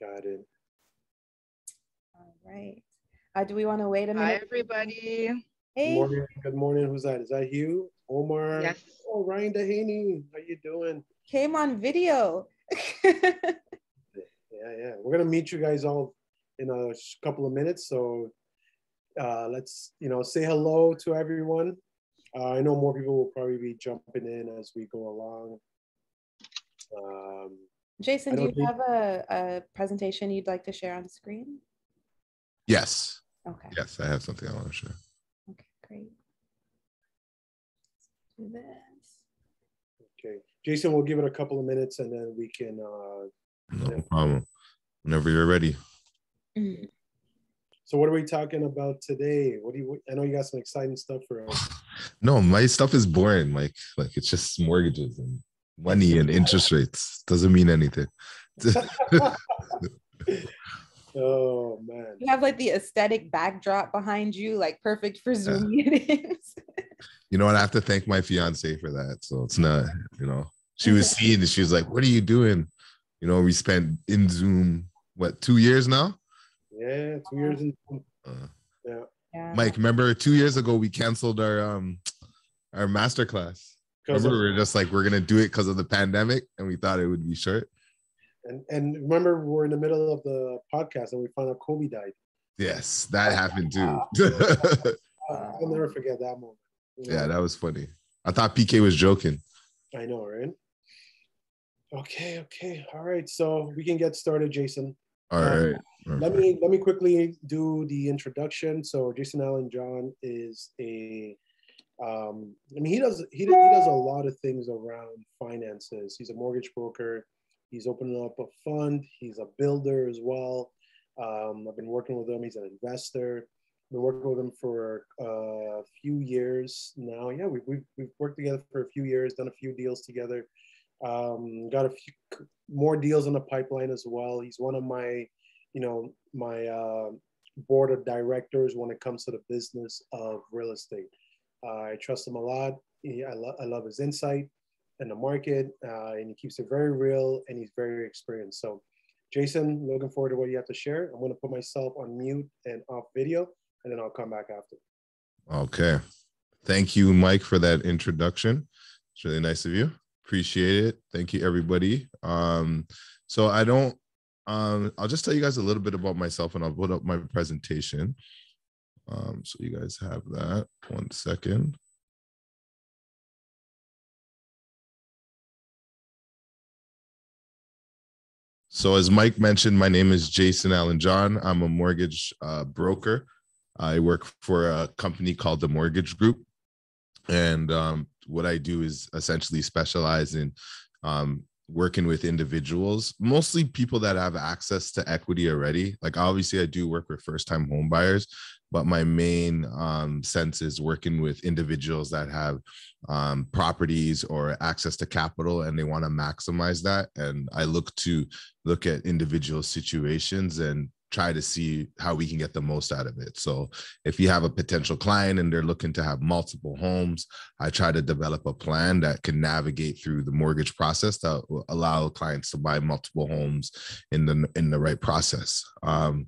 Got it. All right. Uh, do we want to wait a minute? Hi, everybody. Hey. Good morning. Good morning. Who's that? Is that Hugh? Omar? Yes. Oh, Ryan Dehaney. How you doing? came on video. Yeah, yeah. We're gonna meet you guys all in a couple of minutes. So uh, let's, you know, say hello to everyone. Uh, I know more people will probably be jumping in as we go along. Um, Jason, do you think- have a, a presentation you'd like to share on screen? Yes. Okay. Yes, I have something I want to share. Okay, great. Do this. okay, Jason, we'll give it a couple of minutes and then we can. Uh, No problem. Whenever you're ready. Mm. so, what are we talking about today? What do you? I know you got some exciting stuff for us. No, my stuff is boring. Like, like it's just mortgages and money and interest rates. Doesn't mean anything. oh man. You have like the aesthetic backdrop behind you, like perfect for Zoom meetings. You know what? I have to thank my fiance for that. So it's not, you know, she was seeing it. She was like, What are you doing? You know, we spent in Zoom, what, two years now? Yeah, two years in. Uh, Yeah. yeah. Mike, remember two years ago we canceled our um our master class. Remember, we were just like, we're gonna do it because of the pandemic, and we thought it would be short. and and remember we're in the middle of the podcast and we found out Kobe died. Yes, that happened too. I'll I'll never forget that moment. yeah, that was funny. I thought PK was joking. I know, right? Okay, okay, all right. So we can get started, Jason. All um, right. Let me let me quickly do the introduction. So Jason Allen John is a um, I mean he does he, he does a lot of things around finances. He's a mortgage broker. He's opening up a fund. He's a builder as well. Um, I've been working with him. He's an investor. Been working with him for uh, a few years now. Yeah, we've, we've, we've worked together for a few years, done a few deals together. Um, got a few more deals in the pipeline as well. He's one of my, you know, my uh, board of directors when it comes to the business of real estate. I trust him a lot. He, I, lo- I love his insight in the market, uh, and he keeps it very real, and he's very experienced. So, Jason, looking forward to what you have to share. I'm going to put myself on mute and off video, and then I'll come back after. Okay. Thank you, Mike, for that introduction. It's really nice of you. Appreciate it. Thank you, everybody. Um, so I don't um, I'll just tell you guys a little bit about myself and I'll put up my presentation. Um, so you guys have that. One second. So as Mike mentioned, my name is Jason Allen John. I'm a mortgage uh, broker. I work for a company called the Mortgage Group. And um, what I do is essentially specialize in um, working with individuals, mostly people that have access to equity already. Like obviously, I do work with first-time home buyers, but my main um, sense is working with individuals that have um, properties or access to capital, and they want to maximize that. And I look to look at individual situations and try to see how we can get the most out of it. So if you have a potential client and they're looking to have multiple homes, I try to develop a plan that can navigate through the mortgage process that will allow clients to buy multiple homes in the in the right process. Um,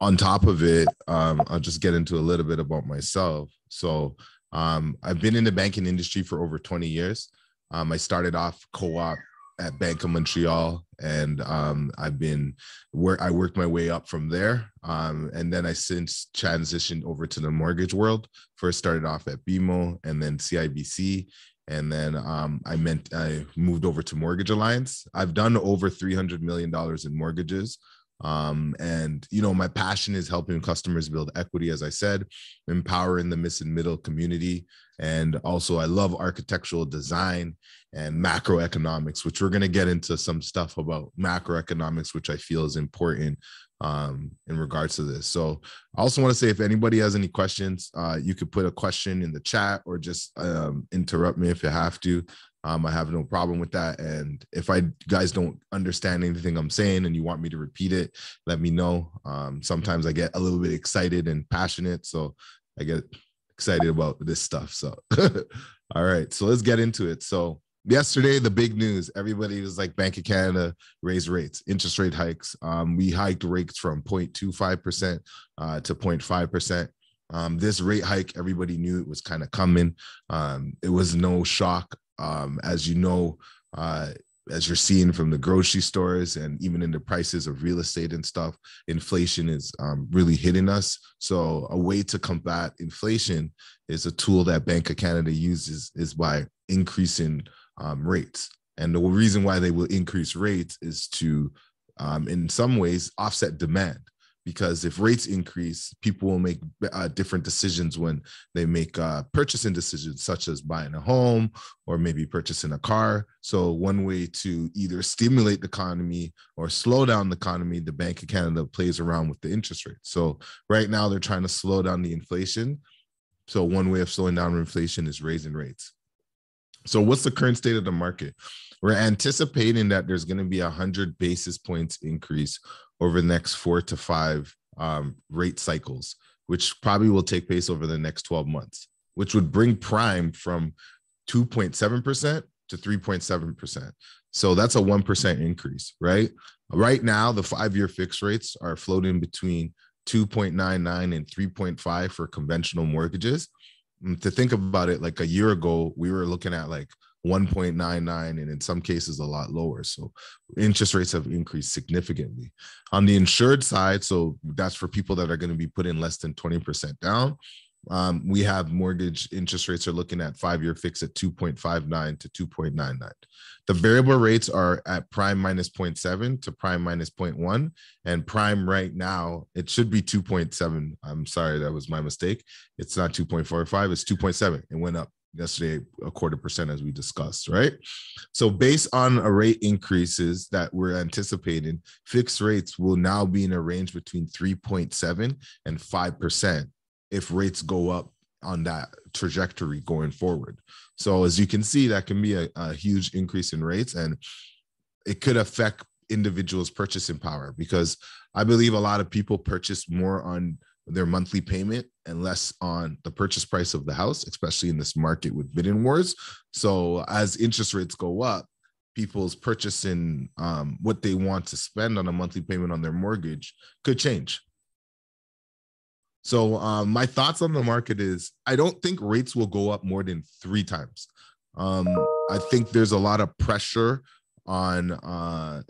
on top of it, um, I'll just get into a little bit about myself. So um, I've been in the banking industry for over 20 years. Um, I started off co-op at Bank of Montreal, and um, I've been where I worked my way up from there, um, and then I since transitioned over to the mortgage world. First started off at BMO, and then CIBC, and then um, I meant I moved over to Mortgage Alliance. I've done over three hundred million dollars in mortgages. Um, and you know, my passion is helping customers build equity, as I said, empowering the miss and middle community. And also, I love architectural design and macroeconomics, which we're going to get into some stuff about macroeconomics, which I feel is important um, in regards to this. So, I also want to say if anybody has any questions, uh, you could put a question in the chat or just um, interrupt me if you have to. Um, I have no problem with that. And if I guys don't understand anything I'm saying and you want me to repeat it, let me know. Um, sometimes I get a little bit excited and passionate, so I get excited about this stuff. So, all right, so let's get into it. So, yesterday the big news everybody was like bank of canada raised rates interest rate hikes um, we hiked rates from 0.25% uh, to 0.5% um, this rate hike everybody knew it was kind of coming um, it was no shock um, as you know uh, as you're seeing from the grocery stores and even in the prices of real estate and stuff, inflation is um, really hitting us. So a way to combat inflation is a tool that Bank of Canada uses is by increasing um, rates. And the reason why they will increase rates is to, um, in some ways, offset demand because if rates increase, people will make uh, different decisions when they make uh, purchasing decisions, such as buying a home or maybe purchasing a car. So, one way to either stimulate the economy or slow down the economy, the Bank of Canada plays around with the interest rate. So, right now, they're trying to slow down the inflation. So, one way of slowing down inflation is raising rates. So, what's the current state of the market? We're anticipating that there's going to be a 100 basis points increase over the next four to five um, rate cycles, which probably will take place over the next 12 months, which would bring prime from 2.7% to 3.7%. So that's a 1% increase, right? Right now, the five year fixed rates are floating between 2.99 and 3.5 for conventional mortgages. And to think about it, like a year ago, we were looking at like 1.99 and in some cases a lot lower. So interest rates have increased significantly. On the insured side, so that's for people that are going to be putting less than 20% down. Um, we have mortgage interest rates are looking at five year fix at 2.59 to 2.99. The variable rates are at prime minus 0.7 to prime minus 0.1. And prime right now, it should be 2.7. I'm sorry, that was my mistake. It's not 2.45, it's 2.7. It went up yesterday a quarter percent as we discussed right? So based on a rate increases that we're anticipating fixed rates will now be in a range between 3.7 and 5% if rates go up on that trajectory going forward. So as you can see that can be a, a huge increase in rates and it could affect individuals purchasing power because i believe a lot of people purchase more on their monthly payment and less on the purchase price of the house, especially in this market with bidding wars. So as interest rates go up, people's purchasing um, what they want to spend on a monthly payment on their mortgage could change. So um, my thoughts on the market is I don't think rates will go up more than three times. Um, I think there's a lot of pressure on uh,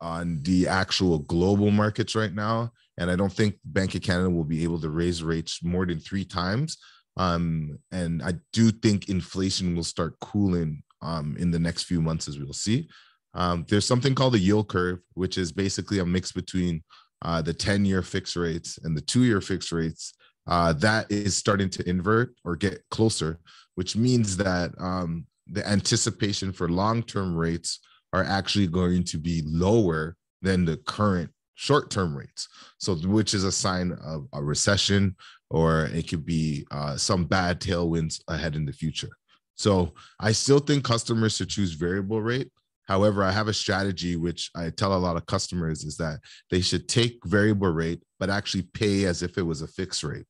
on the actual global markets right now and I don't think Bank of Canada will be able to raise rates more than three times. Um, and I do think inflation will start cooling um, in the next few months, as we'll see. Um, there's something called the yield curve, which is basically a mix between uh, the 10 year fixed rates and the two year fixed rates. Uh, that is starting to invert or get closer, which means that um, the anticipation for long term rates are actually going to be lower than the current short-term rates. So which is a sign of a recession or it could be uh, some bad tailwinds ahead in the future. So i still think customers should choose variable rate. However i have a strategy which i tell a lot of customers is that they should take variable rate but actually pay as if it was a fixed rate.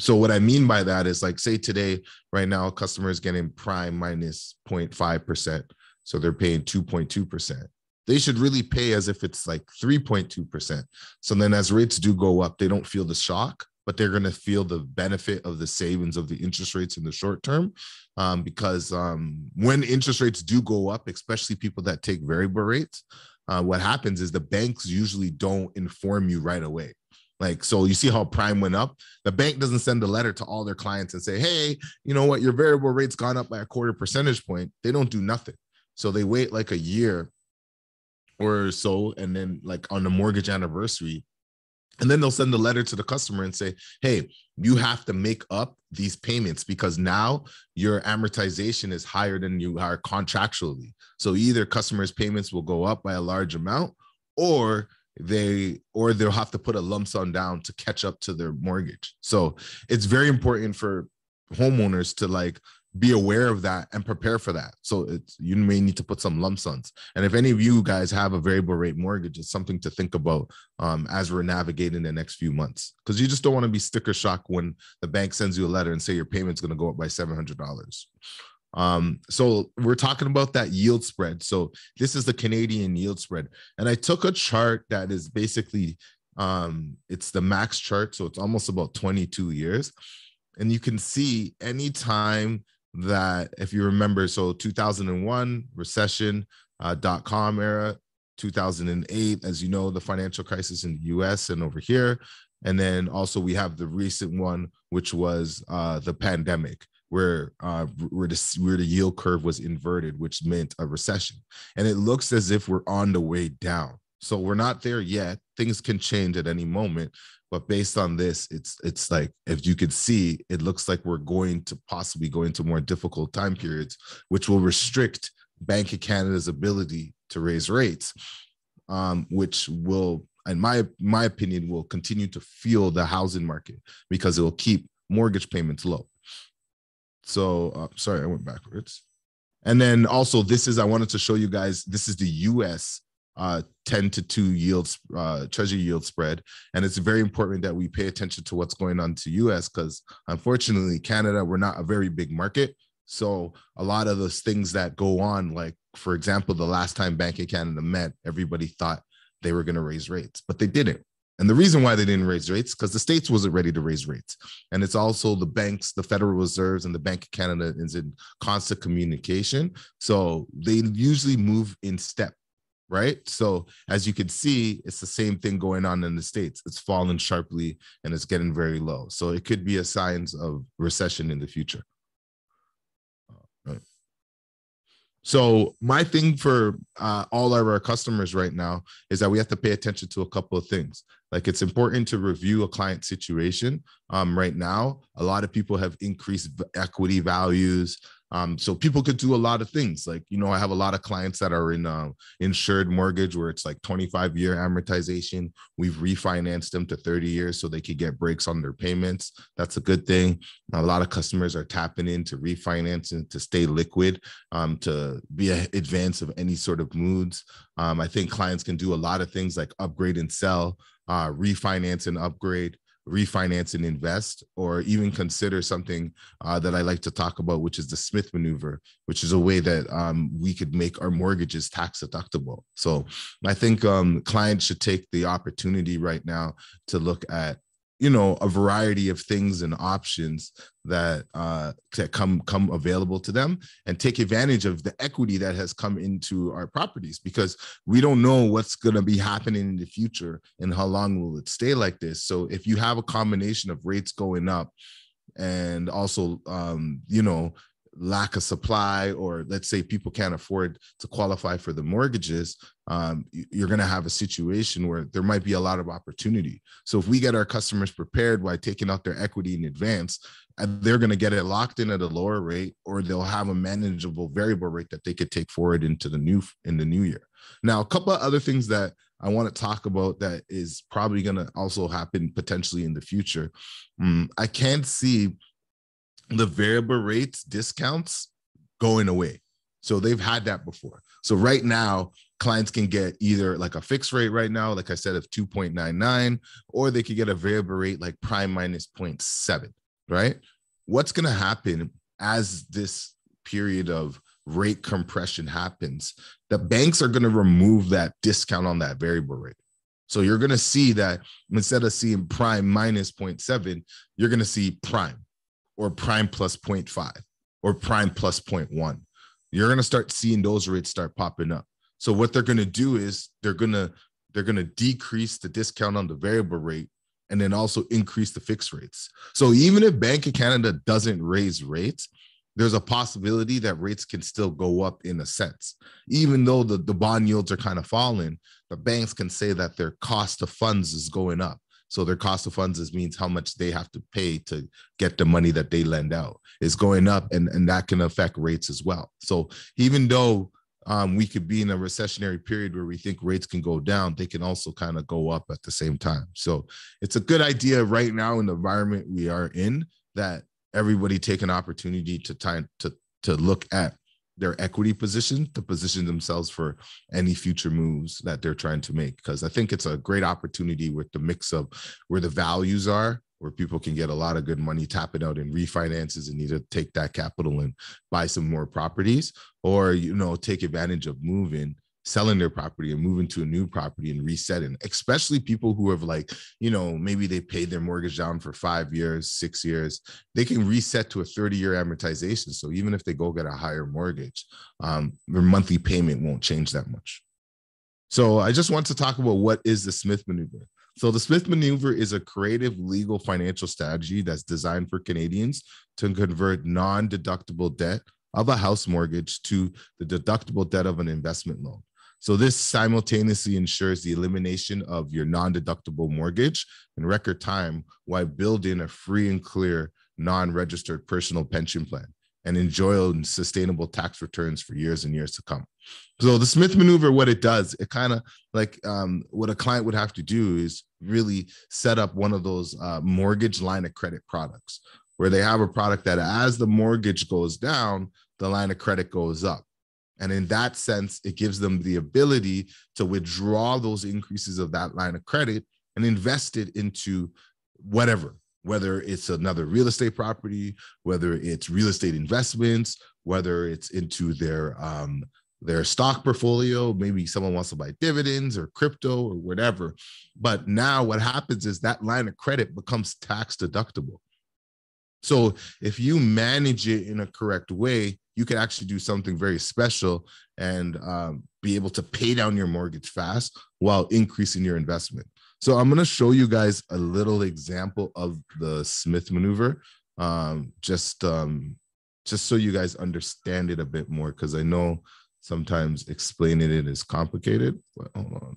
So what i mean by that is like say today right now customers getting prime minus 0.5% so they're paying 2.2% they should really pay as if it's like 3.2%. So then as rates do go up, they don't feel the shock, but they're going to feel the benefit of the savings of the interest rates in the short term. Um, because um, when interest rates do go up, especially people that take variable rates, uh, what happens is the banks usually don't inform you right away. Like, so you see how prime went up? The bank doesn't send a letter to all their clients and say, hey, you know what, your variable rate's gone up by a quarter percentage point. They don't do nothing. So they wait like a year or so and then like on the mortgage anniversary and then they'll send a letter to the customer and say hey you have to make up these payments because now your amortization is higher than you are contractually. So either customers payments will go up by a large amount or they or they'll have to put a lump sum down to catch up to their mortgage. So it's very important for homeowners to like be aware of that and prepare for that. So it's you may need to put some lump sums. And if any of you guys have a variable rate mortgage, it's something to think about um, as we're navigating the next few months. Because you just don't want to be sticker shock when the bank sends you a letter and say your payment's going to go up by seven hundred dollars. Um, so we're talking about that yield spread. So this is the Canadian yield spread. And I took a chart that is basically um it's the max chart, so it's almost about 22 years. And you can see anytime that if you remember, so 2001 recession, uh, dot com era, 2008, as you know, the financial crisis in the US and over here. And then also we have the recent one, which was uh, the pandemic where uh, where the where the yield curve was inverted, which meant a recession. And it looks as if we're on the way down. So we're not there yet. Things can change at any moment. But based on this, it's it's like if you could see, it looks like we're going to possibly go into more difficult time periods, which will restrict Bank of Canada's ability to raise rates, um, which will, in my my opinion, will continue to fuel the housing market because it will keep mortgage payments low. So uh, sorry, I went backwards. And then also, this is I wanted to show you guys. This is the U.S. Uh, 10 to 2 yields uh, treasury yield spread and it's very important that we pay attention to what's going on to us because unfortunately canada we're not a very big market so a lot of those things that go on like for example the last time bank of canada met everybody thought they were going to raise rates but they didn't and the reason why they didn't raise rates because the states wasn't ready to raise rates. And it's also the banks, the Federal Reserves and the Bank of Canada is in constant communication. So they usually move in step, right? So as you can see, it's the same thing going on in the states. It's fallen sharply and it's getting very low. So it could be a signs of recession in the future. Right. So my thing for uh, all of our customers right now is that we have to pay attention to a couple of things. Like it's important to review a client situation. Um, right now, a lot of people have increased equity values. Um, so people could do a lot of things. Like, you know, I have a lot of clients that are in uh, insured mortgage where it's like 25 year amortization. We've refinanced them to 30 years so they could get breaks on their payments. That's a good thing. A lot of customers are tapping into refinancing to stay liquid, um, to be an advance of any sort of moods. Um, I think clients can do a lot of things like upgrade and sell, uh, refinance and upgrade refinance and invest, or even consider something uh, that I like to talk about, which is the Smith maneuver, which is a way that um, we could make our mortgages tax deductible. So I think um, clients should take the opportunity right now to look at you know a variety of things and options that uh that come come available to them and take advantage of the equity that has come into our properties because we don't know what's going to be happening in the future and how long will it stay like this. So if you have a combination of rates going up and also um you know lack of supply or let's say people can't afford to qualify for the mortgages um, you're going to have a situation where there might be a lot of opportunity. So if we get our customers prepared by taking out their equity in advance they're going to get it locked in at a lower rate or they'll have a manageable variable rate that they could take forward into the new in the new year. Now a couple of other things that i want to talk about that is probably going to also happen potentially in the future. Um, i can't see the variable rates discounts going away. So they've had that before. So right now, clients can get either like a fixed rate right now, like I said, of 2.99, or they could get a variable rate like prime minus 0.7, right? What's going to happen as this period of rate compression happens? The banks are going to remove that discount on that variable rate. So you're going to see that instead of seeing prime minus 0.7, you're going to see prime or prime plus 0.5 or prime plus 0.1 you're going to start seeing those rates start popping up. So what they're going to do is they're going to they're going to decrease the discount on the variable rate and then also increase the fixed rates. So even if bank of canada doesn't raise rates there's a possibility that rates can still go up in a sense. Even though the, the bond yields are kind of falling the banks can say that their cost of funds is going up so their cost of funds is means how much they have to pay to get the money that they lend out is going up, and and that can affect rates as well. So even though um, we could be in a recessionary period where we think rates can go down, they can also kind of go up at the same time. So it's a good idea right now in the environment we are in that everybody take an opportunity to time to to look at their equity position to position themselves for any future moves that they're trying to make because i think it's a great opportunity with the mix of where the values are where people can get a lot of good money, tapping out in refinances and to take that capital and buy some more properties, or you know, take advantage of moving, selling their property and moving to a new property and resetting. Especially people who have like, you know, maybe they paid their mortgage down for five years, six years, they can reset to a 30-year amortization. So even if they go get a higher mortgage, um, their monthly payment won't change that much. So I just want to talk about what is the Smith maneuver. So the Smith maneuver is a creative legal financial strategy that's designed for Canadians to convert non-deductible debt of a house mortgage to the deductible debt of an investment loan. So this simultaneously ensures the elimination of your non-deductible mortgage in record time while building a free and clear non-registered personal pension plan and enjoy sustainable tax returns for years and years to come. So the Smith maneuver, what it does, it kind of like um, what a client would have to do is really set up one of those uh, mortgage line of credit products where they have a product that as the mortgage goes down, the line of credit goes up. And in that sense, it gives them the ability to withdraw those increases of that line of credit and invest it into whatever, whether it's another real estate property, whether it's real estate investments, whether it's into their um, their stock portfolio. Maybe someone wants to buy dividends or crypto or whatever. But now what happens is that line of credit becomes tax deductible. So if you manage it in a correct way, you can actually do something very special and um, be able to pay down your mortgage fast while increasing your investment. So I'm going to show you guys a little example of the Smith maneuver, um, just um, just so you guys understand it a bit more, because I know sometimes explaining it is complicated. But hold on.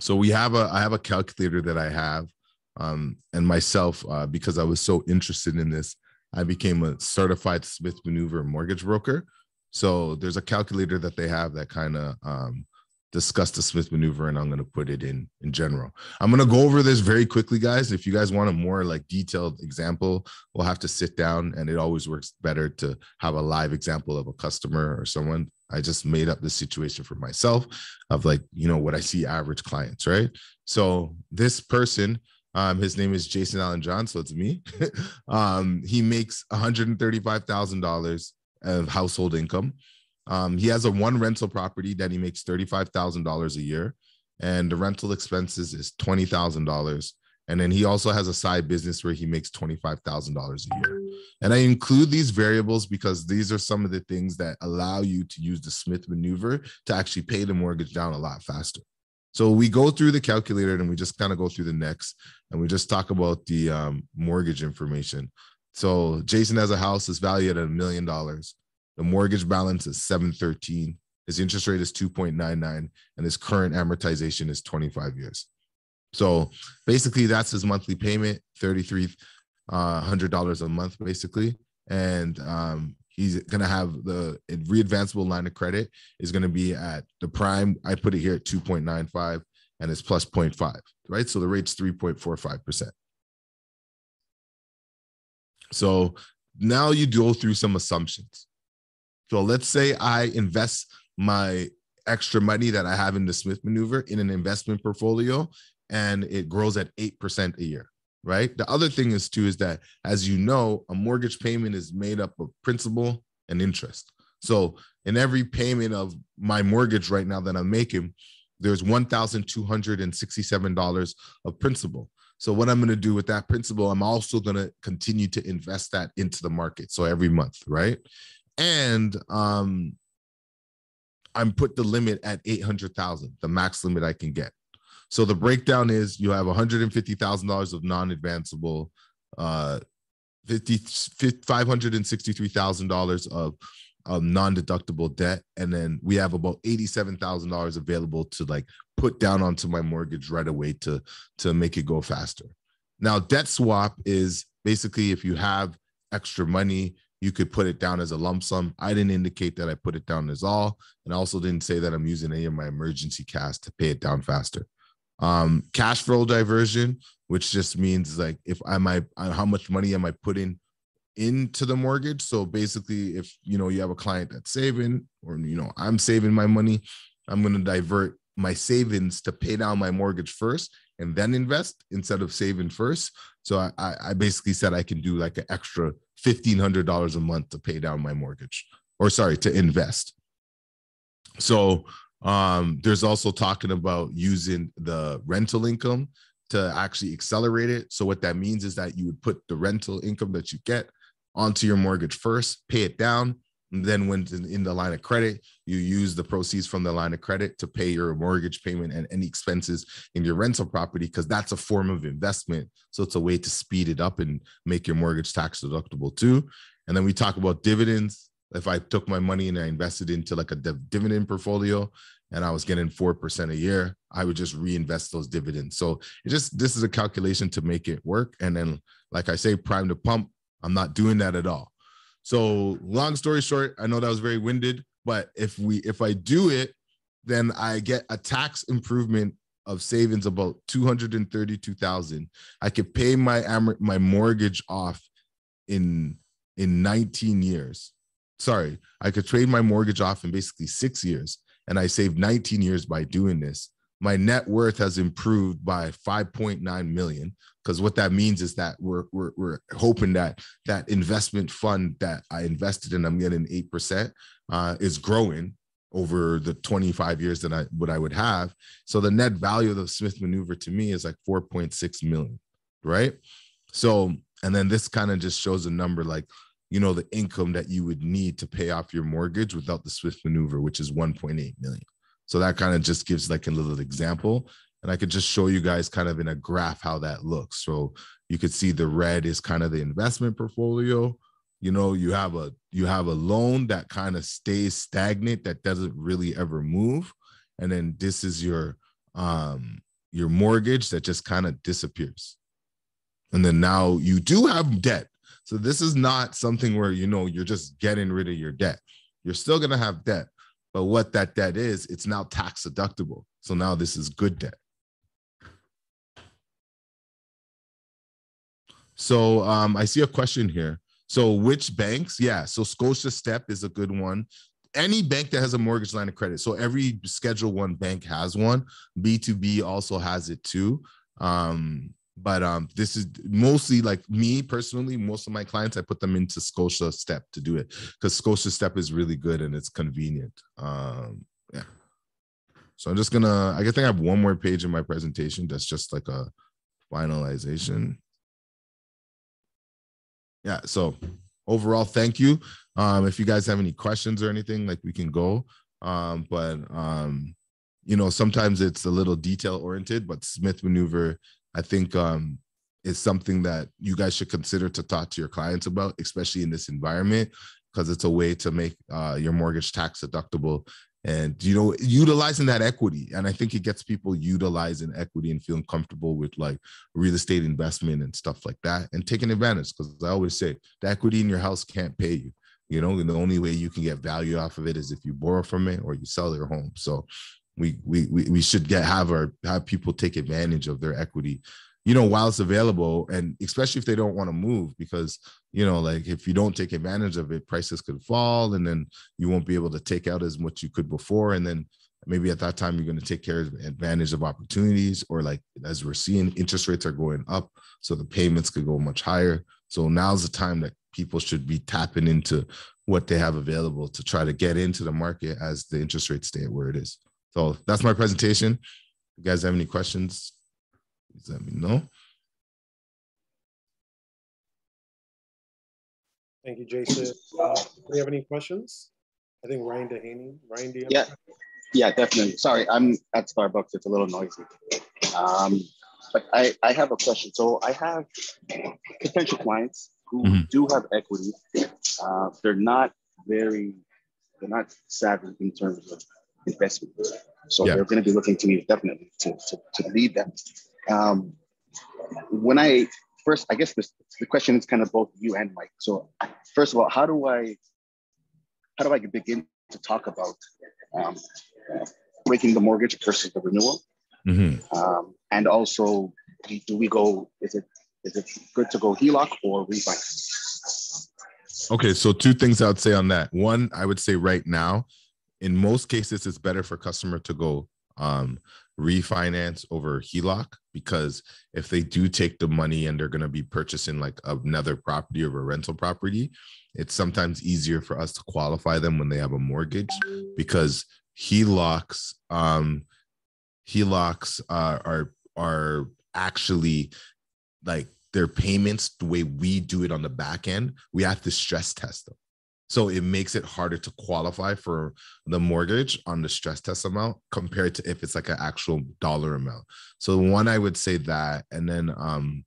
So we have a I have a calculator that I have, um, and myself uh, because I was so interested in this, I became a certified Smith maneuver mortgage broker. So there's a calculator that they have that kind of um, discuss the Smith maneuver and I'm going to put it in in general. I'm going to go over this very quickly guys. If you guys want a more like detailed example, we'll have to sit down and it always works better to have a live example of a customer or someone. I just made up this situation for myself of like, you know, what I see average clients, right? So this person um, his name is Jason Allen John, so it's me. um, he makes $135,000 of household income. Um, he has a one rental property that he makes $35,000 a year, and the rental expenses is $20,000. And then he also has a side business where he makes $25,000 a year. And I include these variables because these are some of the things that allow you to use the Smith maneuver to actually pay the mortgage down a lot faster. So we go through the calculator and we just kind of go through the next and we just talk about the um, mortgage information. So Jason has a house that's valued at a million dollars. The mortgage balance is 713. His interest rate is 2.99 and his current amortization is 25 years. So basically that's his monthly payment, $3,300 uh, a month basically. And um, he's going to have the readvanceable line of credit is going to be at the prime. I put it here at 2.95 and it's plus 0.5, right? So the rate's 3.45%. So now you go through some assumptions. So let's say I invest my extra money that I have in the Smith maneuver in an investment portfolio and it grows at 8% a year right? The other thing is too is that as you know, a mortgage payment is made up of principal and interest. So in every payment of my mortgage right now that I'm making, there's $1,267 of principal. So what I'm going to do with that principal, I'm also going to continue to invest that into the market. So every month, right? And um I'm put the limit at 800,000, the max limit I can get. So the breakdown is you have $150,000 of non-advanceable, uh, 50, $563,000 of um, non-deductible debt, and then we have about eighty-seven thousand dollars available to like put down onto my mortgage right away to to make it go faster. Now, debt swap is basically if you have extra money, you could put it down as a lump sum. I didn't indicate that I put it down as all, and also didn't say that I'm using any of my emergency cash to pay it down faster um cash flow diversion which just means like if i might how much money am i putting into the mortgage so basically if you know you have a client that's saving or you know i'm saving my money i'm going to divert my savings to pay down my mortgage first and then invest instead of saving first. So I, I basically said I can do like an extra $1,500 a month to pay down my mortgage or sorry, to invest. So um, there's also talking about using the rental income to actually accelerate it. So what that means is that you would put the rental income that you get onto your mortgage first, pay it down, and then when in the line of credit, you use the proceeds from the line of credit to pay your mortgage payment and any expenses in your rental property because that's a form of investment. So it's a way to speed it up and make your mortgage tax deductible too. And then we talk about dividends. If I took my money and I invested into like a dividend portfolio and I was getting 4% a year, I would just reinvest those dividends. So it just this is a calculation to make it work. And then, like I say, prime to pump, I'm not doing that at all. So long story short, I know that was very winded, but if we if I do it, then I get a tax improvement of savings about 232,000. I could pay my my mortgage off in in 19 years. Sorry, I could trade my mortgage off in basically 6 years and I saved 19 years by doing this. My net worth has improved by 5.9 million because what that means is that we're, we're, we're hoping that that investment fund that I invested in, I'm getting 8%, uh, is growing over the 25 years that I what I would have. So the net value of the Smith maneuver to me is like 4.6 million, right? So, and then this kind of just shows a number like, you know, the income that you would need to pay off your mortgage without the Smith maneuver, which is 1.8 million. So that kind of just gives like a little example. And I could just show you guys kind of in a graph how that looks. So you could see the red is kind of the investment portfolio. You know, you have a you have a loan that kind of stays stagnant that doesn't really ever move. And then this is your um your mortgage that just kind of disappears. And then now you do have debt. So this is not something where you know you're just getting rid of your debt. You're still going to have debt. But what that debt is, it's now tax deductible. So now this is good debt. So um, I see a question here. So which banks? Yeah. So Scotia Step is a good one. Any bank that has a mortgage line of credit. So every Schedule One bank has one. B2B also has it too. Um, but um, this is mostly like me personally. Most of my clients, I put them into Scotia Step to do it because Scotia Step is really good and it's convenient. Um, yeah. So I'm just gonna. I think I have one more page in my presentation that's just like a finalization yeah so overall thank you um if you guys have any questions or anything like we can go um but um you know sometimes it's a little detail oriented but smith maneuver i think um something that you guys should consider to talk to your clients about especially in this environment because it's a way to make uh, your mortgage tax deductible and you know utilizing that equity. And i think it gets people utilizing equity and feeling comfortable with like real estate investment and stuff like that and taking advantage because i always say the equity in your house can't pay you. You know the only way you can get value off of it is if you borrow from it or you sell your home. So we we we should get have our have people take advantage of their equity you know, while it's available, and especially if they don't want to move, because you know, like if you don't take advantage of it, prices could fall, and then you won't be able to take out as much you could before, and then maybe at that time you're going to take care of advantage of opportunities, or like as we're seeing, interest rates are going up, so the payments could go much higher. So now's the time that people should be tapping into what they have available to try to get into the market as the interest rates stay where it is. So that's my presentation. If you guys have any questions, Please let me know. Thank you, Jason. Uh, do you have any questions? I think Ryan Dehaney. Ryan, do you yeah, yeah, definitely. Sorry, I'm at Starbucks. It's a little noisy. Um, but I, I have a question. So I have potential clients who mm-hmm. do have equity. Uh, they're not very, they're not savvy in terms of investment. So yeah. they're going to be looking to me definitely to, to, to lead them. Um, when I first, I guess this, the question is kind of both you and Mike. So first of all, how do I, how do I begin to talk about um, breaking the mortgage versus the renewal? Mm-hmm. Um, and also, do we go? Is it is it good to go HELOC or refinance? Okay, so two things I would say on that. One, I would say right now, in most cases, it's better for customer to go um, refinance over HELOC because if they do take the money and they're going to be purchasing like another property or a rental property, it's sometimes easier for us to qualify them when they have a mortgage because HELOCs, um, HELOCs uh, are are actually like their payments the way we do it on the back end. We have to stress test them. So it makes it harder to qualify for the mortgage on the stress test amount compared to if it's like an actual dollar amount. So one, I would say that, and then um,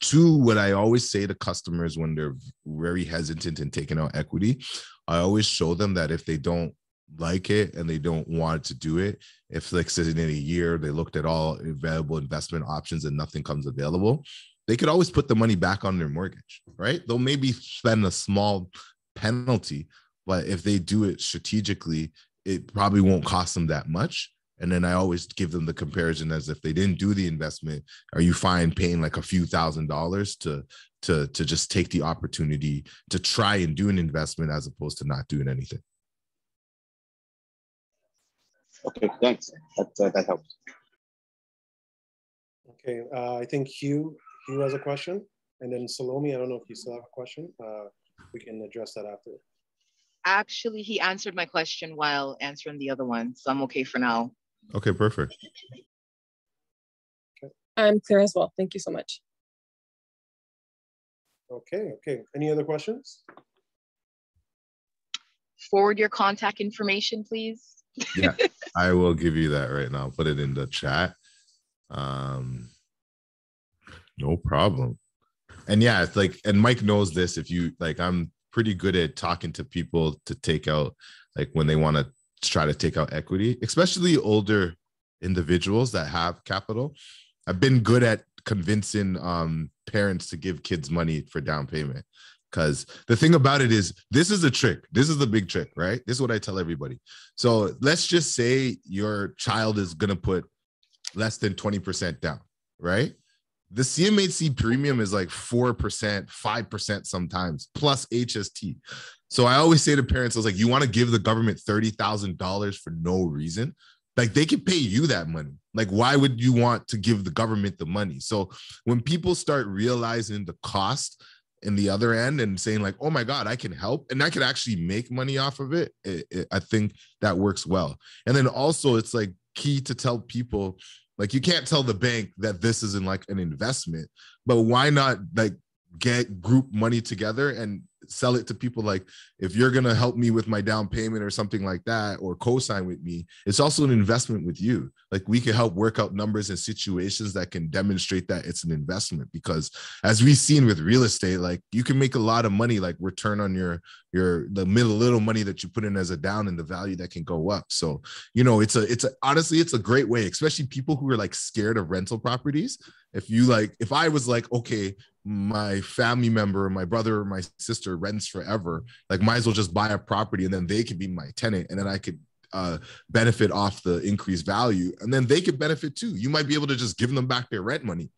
two, what I always say to customers when they're very hesitant in taking out equity, I always show them that if they don't like it and they don't want to do it, if like sitting in a year they looked at all available investment options and nothing comes available, they could always put the money back on their mortgage, right? They'll maybe spend a small penalty, but if they do it strategically, it probably won't cost them that much. And then I always give them the comparison as if they didn't do the investment, are you fine paying like a few thousand dollars to to to just take the opportunity to try and do an investment as opposed to not doing anything? Okay, thanks. That uh, that helps. Okay, uh, I think Hugh Hugh has a question, and then Salome. I don't know if you still have a question. Uh, we can address that after. Actually, he answered my question while answering the other one, so I'm okay for now. Okay, perfect. Okay. I'm clear as well. Thank you so much. Okay, okay. Any other questions? Forward your contact information, please. Yeah, I will give you that right now. Put it in the chat. Um, no problem. And yeah, it's like, and Mike knows this. If you like, I'm pretty good at talking to people to take out, like when they want to try to take out equity, especially older individuals that have capital. I've been good at convincing um, parents to give kids money for down payment. Because the thing about it is, this is a trick. This is the big trick, right? This is what I tell everybody. So let's just say your child is going to put less than 20% down, right? The CMHC premium is like 4%, 5% sometimes, plus HST. So I always say to parents, I was like, you want to give the government $30,000 for no reason? Like they can pay you that money. Like, why would you want to give the government the money? So when people start realizing the cost in the other end and saying like oh my god i can help and i could actually make money off of it, it, it, i think that works well and then also it's like key to tell people like you can't tell the bank that this isn't like an investment but why not like get group money together and sell it to people like if you're going to help me with my down payment or something like that or co-sign with me it's also an investment with you. Like we can help work out numbers and situations that can demonstrate that it's an investment because as we've seen with real estate like you can make a lot of money like return on your your the middle little money that you put in as a down and the value that can go up. So you know it's a it's a honestly it's a great way especially people who are like scared of rental properties. If you like if i was like okay my family member my brother or my sister rents forever like might as well just buy a property and then they can be my tenant and then i could uh, benefit off the increased value. And then they could benefit too. You might be able to just give them back their rent money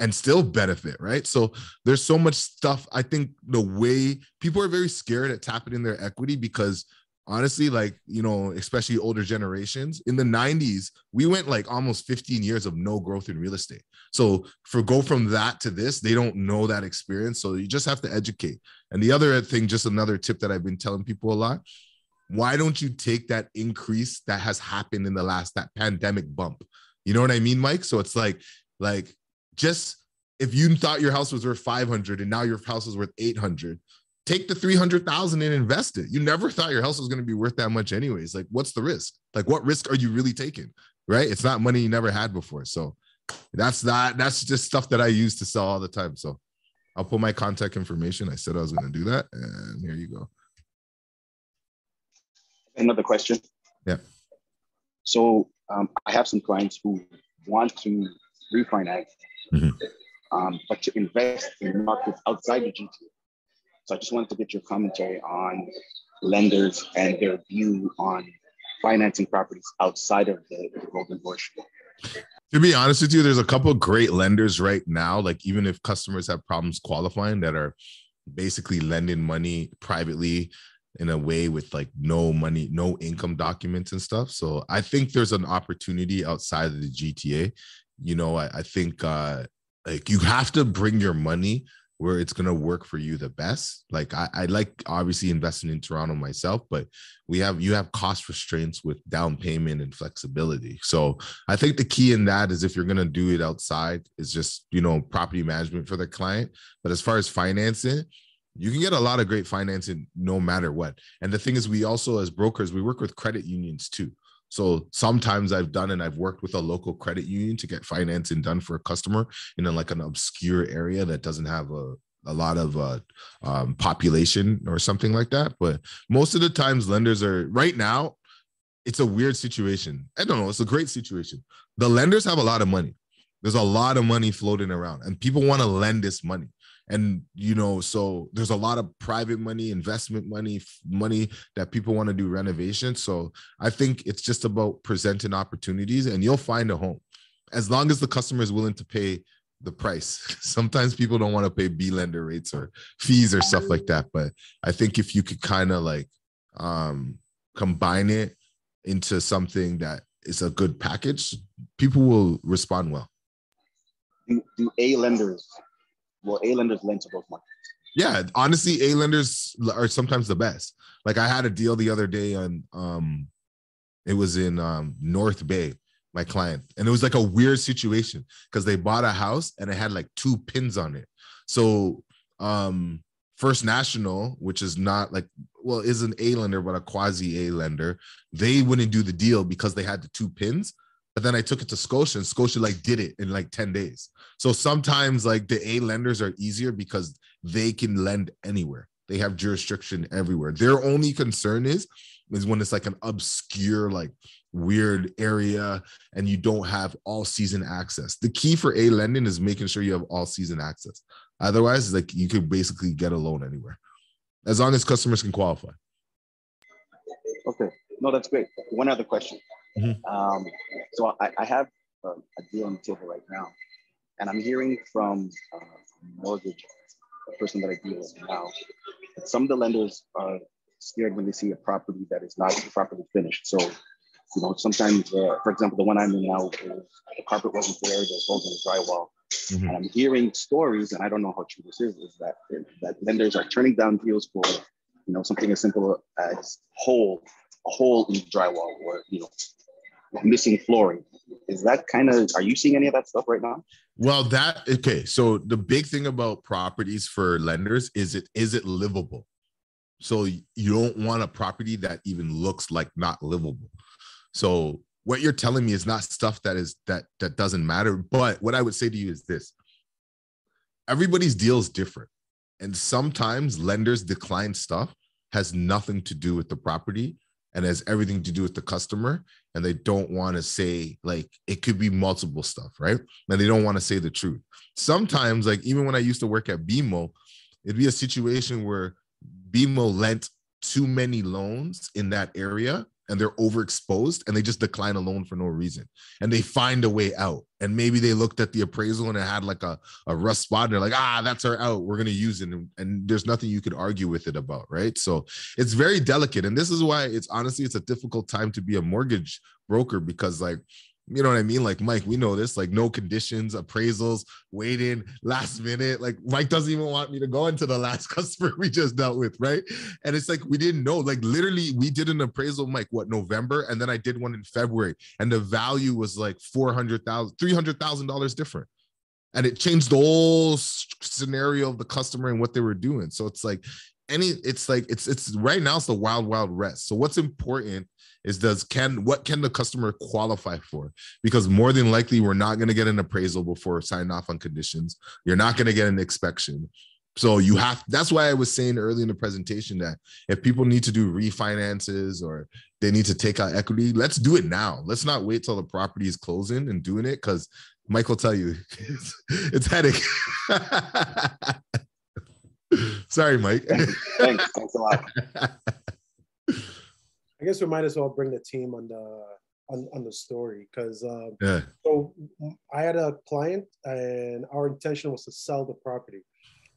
and still benefit right? So there's so much stuff. I think the way people are very scared at tapping in their equity because honestly like you know especially older generations in the 90s we went like almost 15 years of no growth in real estate. So for go from that to this they don't know that experience so you just have to educate. And the other thing just another tip that i've been telling people a lot why don't you take that increase that has happened in the last that pandemic bump? You know what i mean mike? So it's like like just if you thought your house was worth 500 and now your house is worth 800 take the 300,000 and invest it. You never thought your house was going to be worth that much anyways. Like what's the risk? Like what risk are you really taking? Right? It's not money you never had before. So that's not that's just stuff that I use to sell all the time. So I'll put my contact information. I said I was going to do that and here you go. Another question. Yeah. So um, I have some clients who want to refinance, mm-hmm. um, but to invest in markets outside the GTA. So I just wanted to get your commentary on lenders and their view on financing properties outside of the, the Golden Bush. To be honest with you, there's a couple great lenders right now. Like even if customers have problems qualifying, that are basically lending money privately in a way with like no money, no income documents and stuff. So I think there's an opportunity outside of the GTA you know, I, I think uh, like you have to bring your money where it's gonna work for you the best. Like I, I like obviously investing in Toronto myself, but we have you have cost restraints with down payment and flexibility. So I think the key in that is if you're gonna do it outside, is just you know property management for the client. But as far as financing, you can get a lot of great financing no matter what. And the thing is, we also as brokers, we work with credit unions too. So sometimes I've done and I've worked with a local credit union to get financing done for a customer in a, like an obscure area that doesn't have a a lot of uh, um, population or something like that. But most of the times, lenders are right now. It's a weird situation. I don't know. It's a great situation. The lenders have a lot of money. There's a lot of money floating around, and people want to lend this money and you know so there's a lot of private money investment money money that people want to do renovation so i think it's just about presenting opportunities and you'll find a home. As long as the customer is willing to pay the price. Sometimes people don't want to pay b lender rates or fees or stuff like that but i think if you could kind of like um combine it into something that is a good package people will respond well. Do, do a lenders well, A lenders lend to both markets. Yeah, honestly, A lenders are sometimes the best. Like I had a deal the other day on um it was in um North Bay, my client, and it was like a weird situation because they bought a house and it had like two pins on it. So um First National, which is not like well, is an A lender, but a quasi A lender, they wouldn't do the deal because they had the two pins. But then I took it to Scotia and Scotia like did it in like 10 days. So sometimes like the A lenders are easier because they can lend anywhere. They have jurisdiction everywhere. Their only concern is is when it's like an obscure like weird area and you don't have all season access. The key for A lending is making sure you have all season access. Otherwise, like you could basically get a loan anywhere as long as customers can qualify. Okay. No, that's great. One other question. Mm-hmm. Um, so I, I have a, a, deal on the table right now, and I'm hearing from uh, mortgage, the person that I deal with now, that some of the lenders are scared when they see a property that is not properly finished. So, you know, sometimes, uh, for example, the one I'm in now, the carpet wasn't there, there's holes in the drywall. Mm-hmm. And I'm hearing stories, and I don't know how true this is, is that that lenders are turning down deals for, you know, something as simple as hole, a hole in the drywall, or you know, missing flooring. Is that kind of, are you seeing any of that stuff right now? Well, that, okay. So the big thing about properties for lenders is it, is it livable? So you don't want a property that even looks like not livable. So what you're telling me is not stuff that is that that doesn't matter. But what I would say to you is this: everybody's deal is different, and sometimes lenders decline stuff has nothing to do with the property and has everything to do with the customer and they don't want to say like it could be multiple stuff right? And they don't want to say the truth. Sometimes like even when i used to work at bmo it'd be a situation where bmo lent too many loans in that area and they're overexposed and they just decline a loan for no reason. And they find a way out. And maybe they looked at the appraisal and it had like a, a rust spot and they're like ah that's our out. We're going to use it. And, and there's nothing you could argue with it about right? So it's very delicate. And this is why it's honestly it's a difficult time to be a mortgage broker because like you know what I mean? Like Mike, we know this, like no conditions, appraisals, waiting, last minute. Like Mike doesn't even want me to go into the last customer we just dealt with, right? And it's like we didn't know. Like literally, we did an appraisal, Mike, what November, and then I did one in February, and the value was like four hundred thousand, three hundred thousand dollars different. And it changed the whole scenario of the customer and what they were doing. So it's like any, it's like it's it's right now it's the wild, wild west. So what's important is does can what can the customer qualify for? Because more than likely, we're not going to get an appraisal before signing off on conditions. You're not going to get an inspection. So you have that's why I was saying early in the presentation that if people need to do refinances or they need to take out equity, let's do it now. Let's not wait till the property is closing and doing it because Mike will tell you it's, it's headache. Sorry, Mike. Thanks. Thanks. Thanks a lot. I guess we might as well bring the team on the on, on the story because uh, yeah. so I had a client and our intention was to sell the property,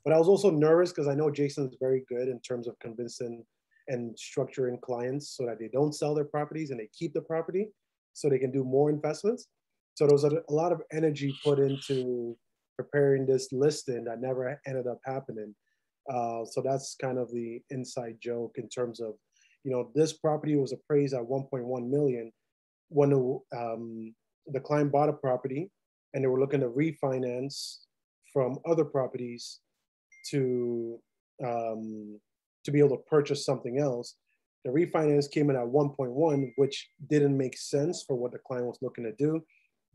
but I was also nervous because I know Jason is very good in terms of convincing and structuring clients so that they don't sell their properties and they keep the property so they can do more investments. So there was a, a lot of energy put into preparing this listing that never ended up happening. Uh, so that's kind of the inside joke in terms of, you know, this property was appraised at 1.1 million when the, um, the client bought a property and they were looking to refinance from other properties to um, to be able to purchase something else. The refinance came in at 1.1, which didn't make sense for what the client was looking to do.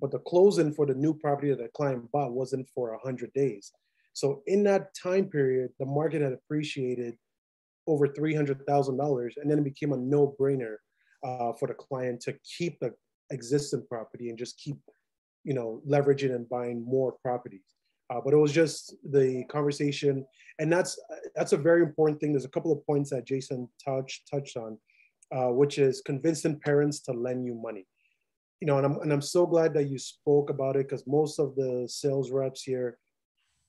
But the closing for the new property that the client bought wasn't for 100 days. So in that time period, the market had appreciated over $300,000, and then it became a no-brainer uh, for the client to keep the existing property and just keep, you know, leveraging and buying more properties. Uh, but it was just the conversation, and that's that's a very important thing. There's a couple of points that Jason touched touched on, uh, which is convincing parents to lend you money. You know, and I'm and I'm so glad that you spoke about it because most of the sales reps here,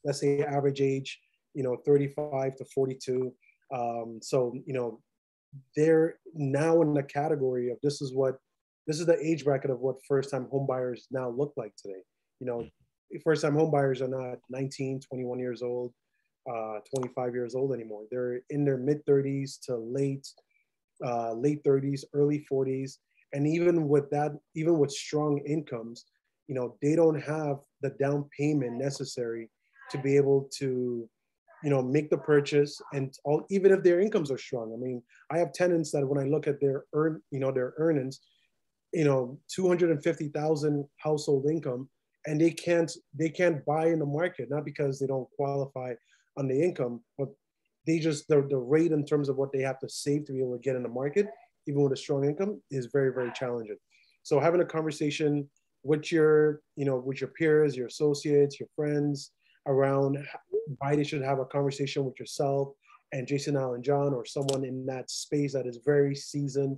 let's say average age, you know, 35 to 42. Um, so you know, they're now in the category of this is what this is the age bracket of what first time homebuyers now look like today. You know, first time homebuyers are not 19, 21 years old, uh, 25 years old anymore. They're in their mid 30s to late, uh, late 30s, early 40s. And even with that, even with strong incomes, you know, they don't have the down payment necessary to be able to, you know, make the purchase and all, even if their incomes are strong. I mean, I have tenants that when I look at their earn, you know, their earnings, you know, 250,000 household income, and they can't they can't buy in the market not because they don't qualify on the income but they just the, the rate in terms of what they have to save to be able to get in the market even with a strong income is very very challenging so having a conversation with your you know with your peers your associates your friends around why they should have a conversation with yourself and jason allen john or someone in that space that is very seasoned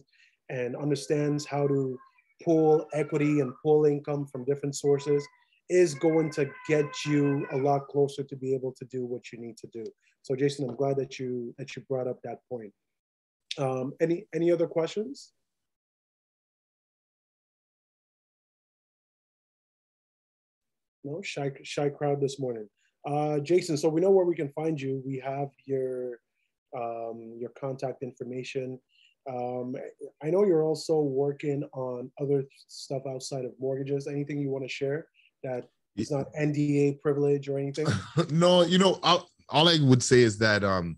and understands how to pull equity and pull income from different sources is going to get you a lot closer to be able to do what you need to do. So Jason, I'm glad that you that you brought up that point. Um, any any other questions? No, shy shy crowd this morning. Uh, Jason, so we know where we can find you. We have your um, your contact information. Um, I know you're also working on other stuff outside of mortgages. Anything you want to share? that it's not NDA privilege or anything? no, you know, I'll, all I would say is that um,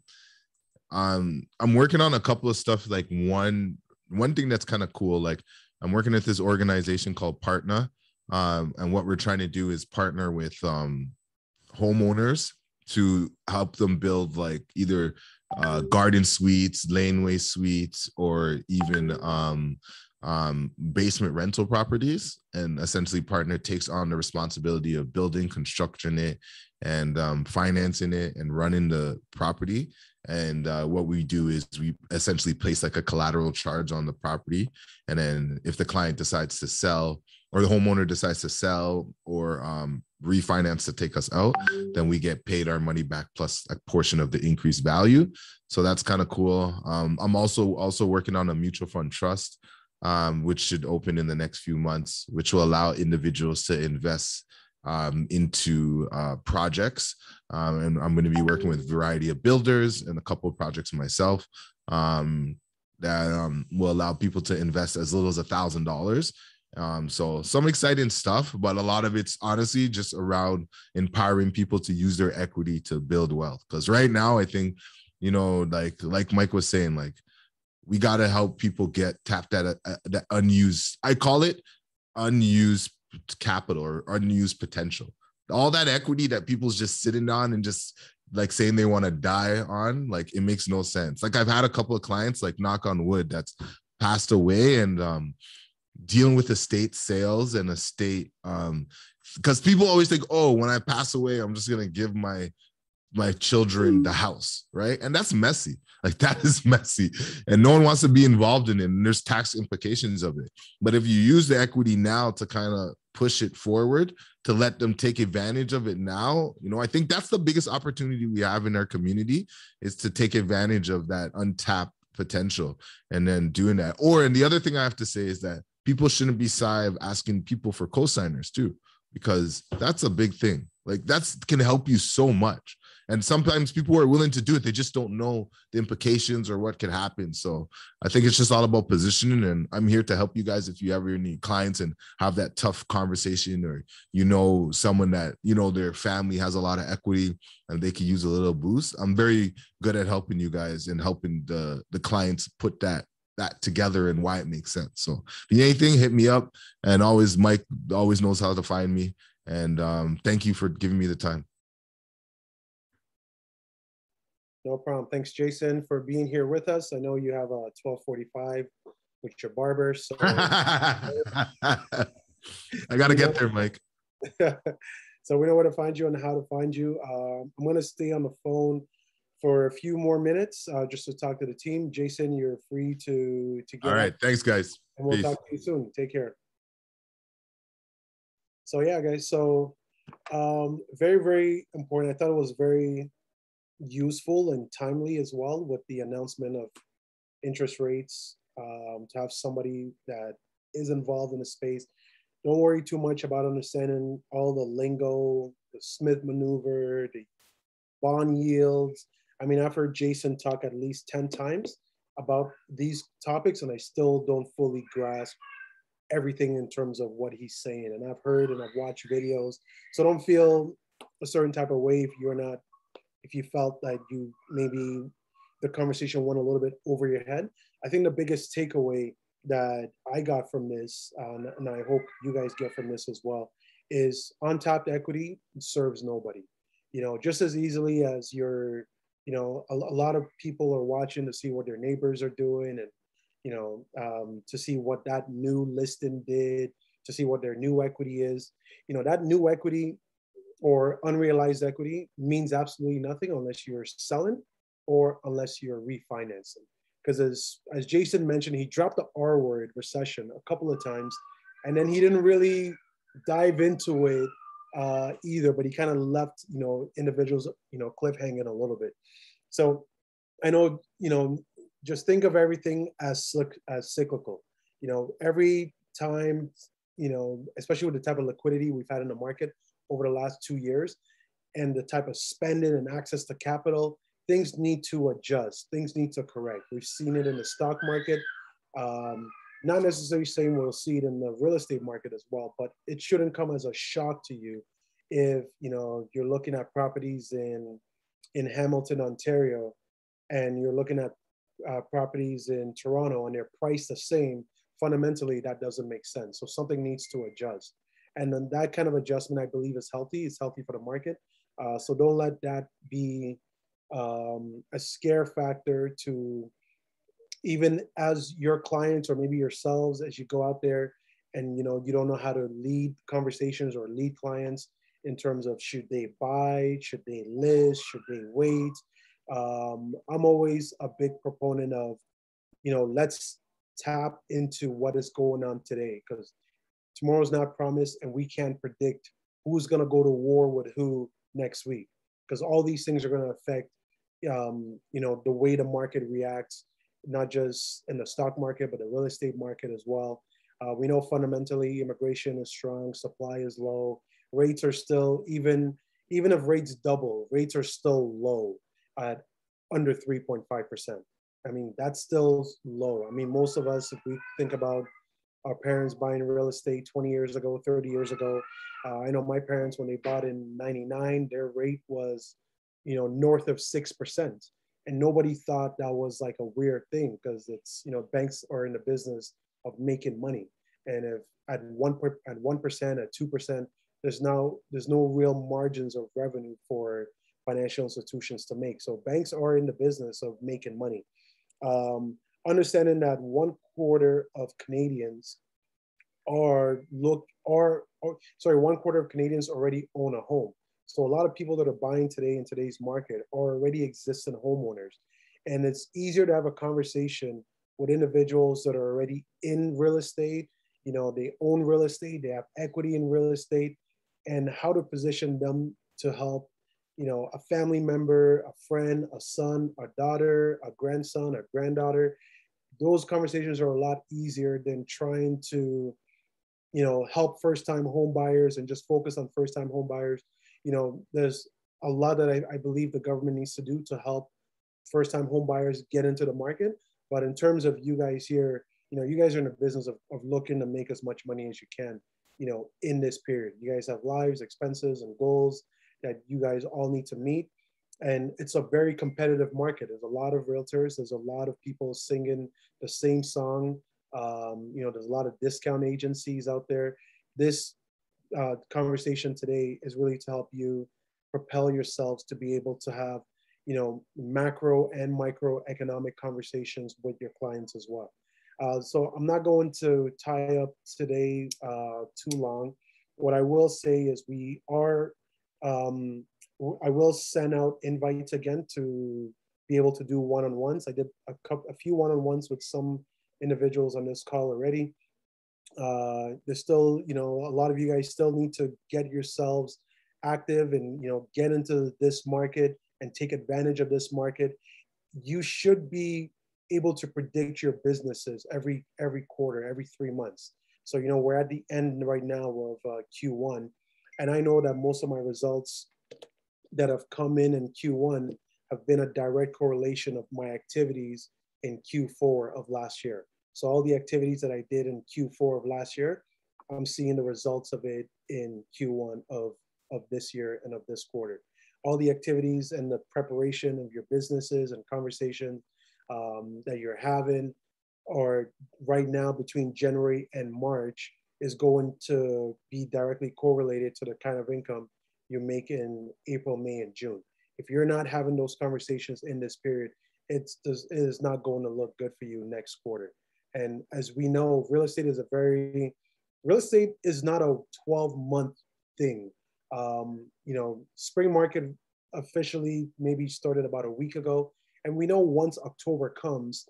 um, I'm working on a couple of stuff. Like one, one thing that's kind of cool. Like I'm working at this organization called Partner, um, and what we're trying to do is partner with um, homeowners to help them build like either uh, garden suites, laneway suites, or even um, um, basement rental properties. And essentially partner takes on the responsibility of building construction it and um, financing it and running the property. And uh, what we do is we essentially place like a collateral charge on the property. And then if the client decides to sell or the homeowner decides to sell or um, refinance to take us out then we get paid our money back plus a portion of the increased value so that's kind of cool um, i'm also also working on a mutual fund trust um, which should open in the next few months, which will allow individuals to invest um, into uh, projects. Um, and I'm going to be working with a variety of builders and a couple of projects myself um, that um, will allow people to invest as little as a thousand dollars. Um, so some exciting stuff, but a lot of it's honestly just around empowering people to use their equity to build wealth. Because right now, I think, you know, like like Mike was saying, like we got to help people get tapped at that unused i call it unused capital or unused potential all that equity that people's just sitting on and just like saying they want to die on like it makes no sense like i've had a couple of clients like knock on wood that's passed away and um dealing with estate sales and estate um because people always think oh when i pass away i'm just gonna give my my children the house right and that's messy like that is messy and no one wants to be involved in it. And there's tax implications of it. But if you use the equity now to kind of push it forward, to let them take advantage of it now, you know, I think that's the biggest opportunity we have in our community is to take advantage of that untapped potential and then doing that. Or and the other thing I have to say is that people shouldn't be shy of asking people for co-signers too, because that's a big thing. Like that's can help you so much. And sometimes people are willing to do it, they just don't know the implications or what could happen. So I think it's just all about positioning. And I'm here to help you guys if you ever need clients and have that tough conversation, or you know, someone that you know their family has a lot of equity and they could use a little boost. I'm very good at helping you guys and helping the the clients put that that together and why it makes sense. So if you anything, hit me up. And always Mike always knows how to find me. And um, thank you for giving me the time. No problem. Thanks, Jason, for being here with us. I know you have a 1245 with your barber. So I got to get there, Mike. so we know where to find you and how to find you. Um, I'm going to stay on the phone for a few more minutes uh, just to talk to the team. Jason, you're free to to get. All right, thanks, guys. And we'll Peace. talk to you soon. Take care. So yeah, guys. So um, very very important. I thought it was very useful and timely as well with the announcement of interest rates. Um, to have somebody that is involved in the space. Don't worry too much about understanding all the lingo, the Smith maneuver, the bond yields, I mean, I've heard Jason talk at least 10 times about these topics, and I still don't fully grasp everything in terms of what he's saying. And I've heard and I've watched videos. So don't feel a certain type of way if you're not, if you felt that you maybe the conversation went a little bit over your head. I think the biggest takeaway that I got from this, um, and I hope you guys get from this as well, is untapped equity serves nobody. You know, just as easily as you're you know, a, a, lot of people are watching to see what their neighbors are doing and, you know, um, to see what that new listing did, to see what their new equity is. You know, that new equity or unrealized equity means absolutely nothing unless you're selling or unless you're refinancing. Because as, as Jason mentioned, he dropped the R word recession a couple of times and then he didn't really dive into it uh, either, but he kind of left, you know, individuals, you know, cliffhanging a little bit. So I know, you know, just think of everything as as cyclical. You know, every time, you know, especially with the type of liquidity we've had in the market over the last two years, and the type of spending and access to capital, things need to adjust. Things need to correct. We've seen it in the stock market. Um, not necessarily saying we'll see it in the real estate market as well, but it shouldn't come as a shock to you if you know you're looking at properties in in Hamilton, Ontario, and you're looking at uh, properties in Toronto and they're priced the same. Fundamentally, that doesn't make sense. So something needs to adjust, and then that kind of adjustment, I believe, is healthy. It's healthy for the market. Uh, so don't let that be um, a scare factor to even as your clients or maybe yourselves as you go out there and you know you don't know how to lead conversations or lead clients in terms of should they buy should they list should they wait um, i'm always a big proponent of you know let's tap into what is going on today because tomorrow's not promised and we can't predict who's going to go to war with who next week because all these things are going to affect um, you know the way the market reacts not just in the stock market, but the real estate market as well. Uh, we know fundamentally immigration is strong, supply is low, rates are still even even if rates double, rates are still low at under 3.5%. I mean, that's still low. I mean, most of us, if we think about our parents buying real estate 20 years ago, 30 years ago, uh, I know my parents, when they bought in 99, their rate was, you know, north of 6% and nobody thought that was like a weird thing because it's you know banks are in the business of making money. And if at one at one percent at two percent there's now there's no real margins of revenue for financial institutions to make. So banks are in the business of making money. Um, understanding that one quarter of canadians are look are, are sorry one quarter of canadians already own a home so a lot of people that are buying today in today's market are already existing homeowners. And it's easier to have a conversation with individuals that are already in real estate. You know, they own real estate, they have equity in real estate, and how to position them to help, you know, a family member, a friend, a son, a daughter, a grandson, a granddaughter those conversations are a lot easier than trying to, you know, help first-time home buyers and just focus on first-time home buyers. You know, there's a lot that I, I believe the government needs to do to help first-time home buyers get into the market. But in terms of you guys here, you know, you guys are in the business of, of looking to make as much money as you can, you know, in this period. You guys have lives, expenses, and goals that you guys all need to meet. And it's a very competitive market. There's a lot of realtors. There's a lot of people singing the same song. Um, you know, there's a lot of discount agencies out there. This uh, conversation today is really to help you propel yourselves to be able to have, you know, macro and micro economic conversations with your clients as well. Uh, so I'm not going to tie up today uh, too long. What I will say is we are um, I will send out invites again to be able to do one-on-ones. I did a couple, a few one-on-ones with some individuals on this call already. Uh, there's still, you know, a lot of you guys still need to get yourselves active and, you know, get into this market and take advantage of this market. You should be able to predict your businesses every every quarter, every three months. So, you know, we're at the end right now of uh, Q1, and I know that most of my results that have come in in Q1 have been a direct correlation of my activities in Q4 of last year. So all the activities that I did in Q4 of last year, I'm seeing the results of it in Q1 of, of this year and of this quarter. All the activities and the preparation of your businesses and conversation um, that you're having are right now between January and March is going to be directly correlated to the kind of income you make in April, May, and June. If you're not having those conversations in this period, it's it is not going to look good for you next quarter. And as we know, real estate is a very real estate is not a 12 month thing. Um, you know, spring market officially maybe started about a week ago, and we know once October comes,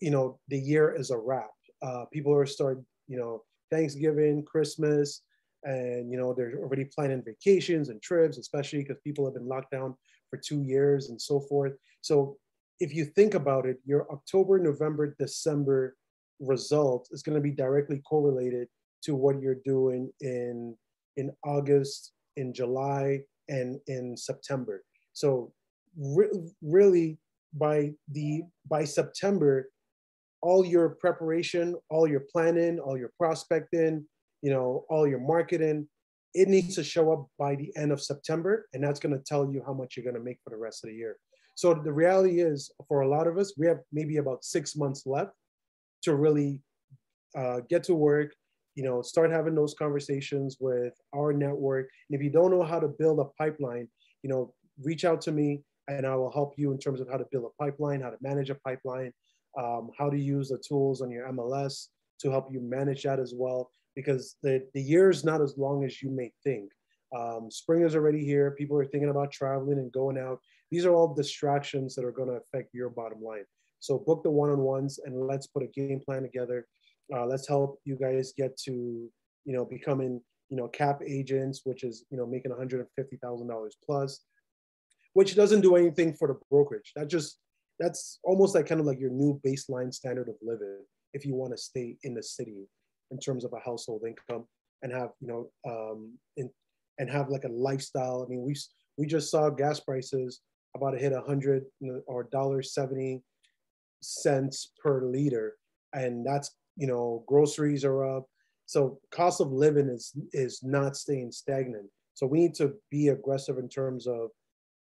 you know, the year is a wrap. Uh, people are start, you know, Thanksgiving, Christmas, and you know they're already planning vacations and trips especially because people have been locked down for two years and so forth so if you think about it your october november december result is going to be directly correlated to what you're doing in in august in july and in september so re- really by the by september all your preparation all your planning all your prospecting you know, all your marketing. It needs to show up by the end of September, and that's going to tell you how much you're going to make for the rest of the year. So the reality is, for a lot of us, we have maybe about six months left to really uh, get to work. You know, start having those conversations with our network. And if you don't know how to build a pipeline, you know, reach out to me, and I will help you in terms of how to build a pipeline, how to manage a pipeline, um, how to use the tools on your MLS to help you manage that as well because the, the year is not as long as you may think. Um, spring is already here. People are thinking about traveling and going out. These are all distractions that are going to affect your bottom line. So book the one-on-ones and let's put a game plan together. Uh, let's help you guys get to, you know, becoming, you know, cap agents, which is, you know, making $150,000 plus, which doesn't do anything for the brokerage. That just, that's almost like kind of like your new baseline standard of living if you want to stay in the city in terms of a household income and have you know um, in, and have like a lifestyle. I mean, we we just saw gas prices about to hit a hundred or dollar seventy cents per liter, and that's you know groceries are up. So cost of living is is not staying stagnant. So we need to be aggressive in terms of,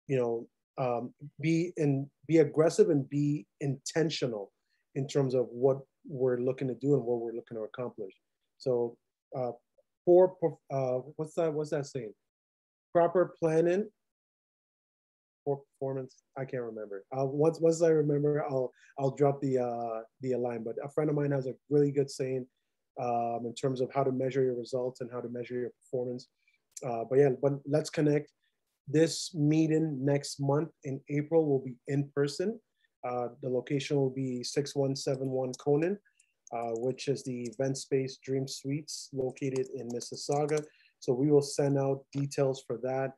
you know, um, be and be aggressive and be intentional in terms of what we're looking to do and what we're looking to accomplish. So uh, poor, uh, what's that, what's that saying? Proper planning, performance, I can't remember. Uh, once, once I remember, I'll, I'll drop the, uh, the line, but a friend of mine has a really good saying um, in terms of how to measure your results and how to measure your performance. Uh, but yeah, but let's connect. This meeting next month in April will be in person. Uh, the location will be 6171 Conan, uh, which is the event space Dream Suites located in Mississauga. So we will send out details for that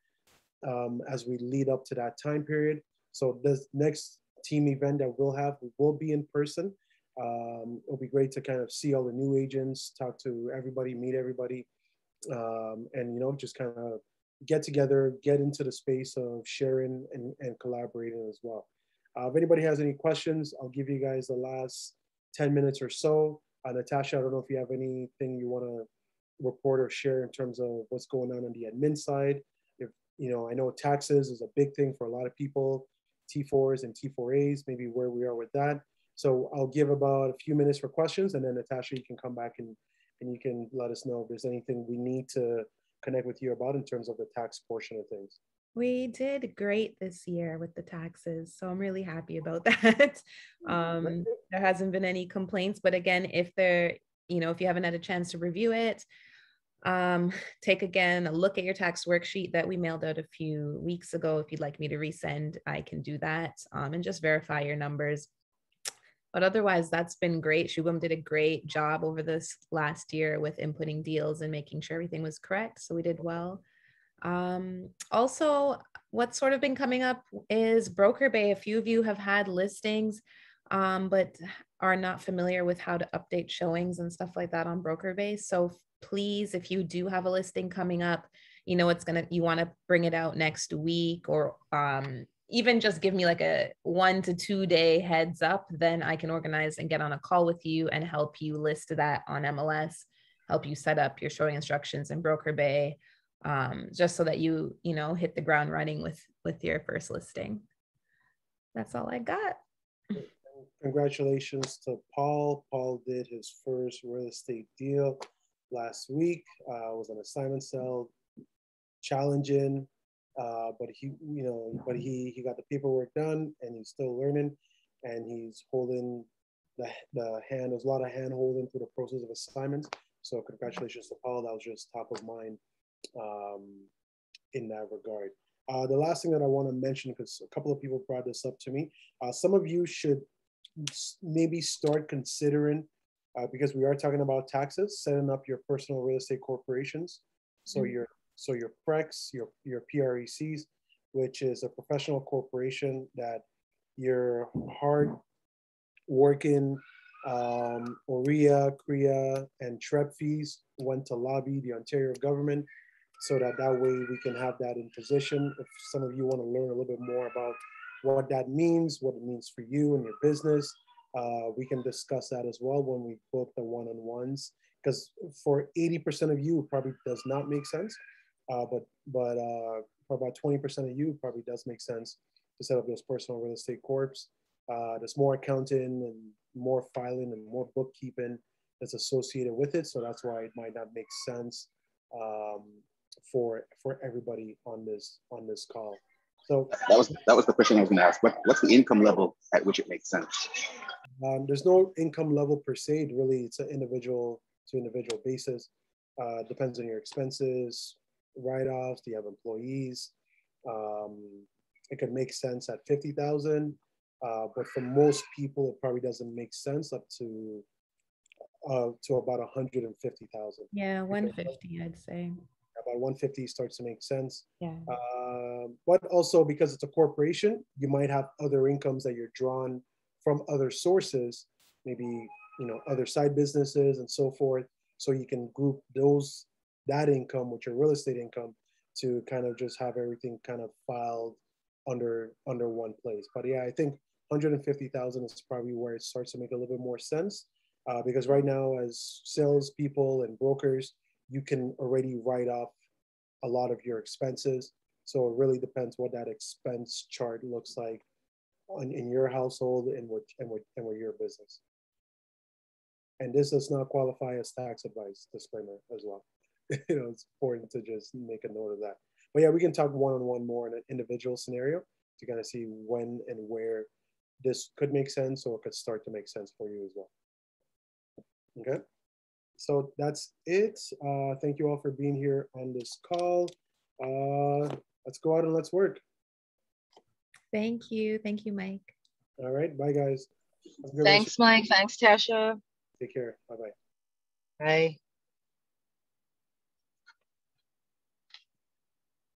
um, as we lead up to that time period. So this next team event that we'll have will be in person. Um, it'll be great to kind of see all the new agents, talk to everybody, meet everybody, um, and you know, just kind of get together, get into the space of sharing and, and collaborating as well. Uh, if anybody has any questions, I'll give you guys the last 10 minutes or so. Uh, Natasha, I don't know if you have anything you want to report or share in terms of what's going on on the admin side. You know, I know taxes is a big thing for a lot of people, T4s and T4As, maybe where we are with that. So I'll give about a few minutes for questions, and then Natasha, you can come back and and you can let us know if there's anything we need to connect with you about in terms of the tax portion of things. We did great this year with the taxes, so I'm really happy about that. um, there hasn't been any complaints, but again, if there, you know, if you haven't had a chance to review it, um, take again a look at your tax worksheet that we mailed out a few weeks ago. If you'd like me to resend, I can do that um, and just verify your numbers. But otherwise, that's been great. Shubham did a great job over this last year with inputting deals and making sure everything was correct. So we did well. Um, also, what's sort of been coming up is Broker Bay. A few of you have had listings, um, but are not familiar with how to update showings and stuff like that on Broker Bay. So please, if you do have a listing coming up, you know it's gonna you want to bring it out next week or um, even just give me like a one to two day heads up, then I can organize and get on a call with you and help you list that on MLS, help you set up your showing instructions in Broker Bay um, just so that you you know hit the ground running with with your first listing. That's all i got. Congratulations to paul. Paul did his first real estate deal last week. Uh, was an assignment cell, challenging uh, but he you know but he he got the paperwork done and he's still learning and he's holding the, the hand there's a lot of hand holding through the process of assignments. So congratulations to paul. That was just top of mind um, in that regard. Uh, the last thing that I want to mention, because a couple of people brought this up to me, uh, some of you should maybe start considering, uh, because we are talking about taxes, setting up your personal real estate corporations. So mm-hmm. your so your PRECs, your your PRECs, which is a professional corporation that your hard working um, OREA, CREA, and TRREB fees went to lobby the Ontario government so that that way we can have that in position. If some of you want to learn a little bit more about what that means, what it means for you and your business, uh, we can discuss that as well when we book the one-on-ones. Because for 80% of you, it probably does not make sense. Uh, but but uh, for about 20% of you, probably does make sense to set up those personal real estate corps. Uh, there's more accounting and more filing and more bookkeeping that's associated with it. So that's why it might not make sense um, for for everybody on this on this call. So that was that was the question I was going to ask. What, what's the income level at which it makes sense? Um, there's no income level per se. Really, it's an individual to individual basis. Uh, depends on your expenses, write-offs. Do you have employees? Um, it could make sense at fifty thousand, uh, but for most people, it probably doesn't make sense up to uh, to about 150,000. Yeah, 150, I'd say About 150 starts to make sense. Yeah. Uh, but also because it's a corporation, you might have other incomes that you're drawn from other sources, maybe you know other side businesses and so forth. So you can group those that income with your real estate income to kind of just have everything kind of filed under under one place. But yeah, I think 150,000 is probably where it starts to make a little bit more sense. Uh, because right now, as salespeople and brokers, you can already write off a lot of your expenses. So it really depends what that expense chart looks like on, in your household and with, and with, and with your business. And this does not qualify as tax advice disclaimer as well. you know, it's important to just make a note of that. But yeah, we can talk one-on-one more in an individual scenario to kind of see when and where this could make sense or could start to make sense for you as well. Okay so that's it. Uh, thank you all for being here on this call. Uh, let's go out and let's work. Thank you. Thank you, Mike. All right. Bye, guys. Thanks, Mike. Thanks, Tasha. Take care. Bye-bye. Bye.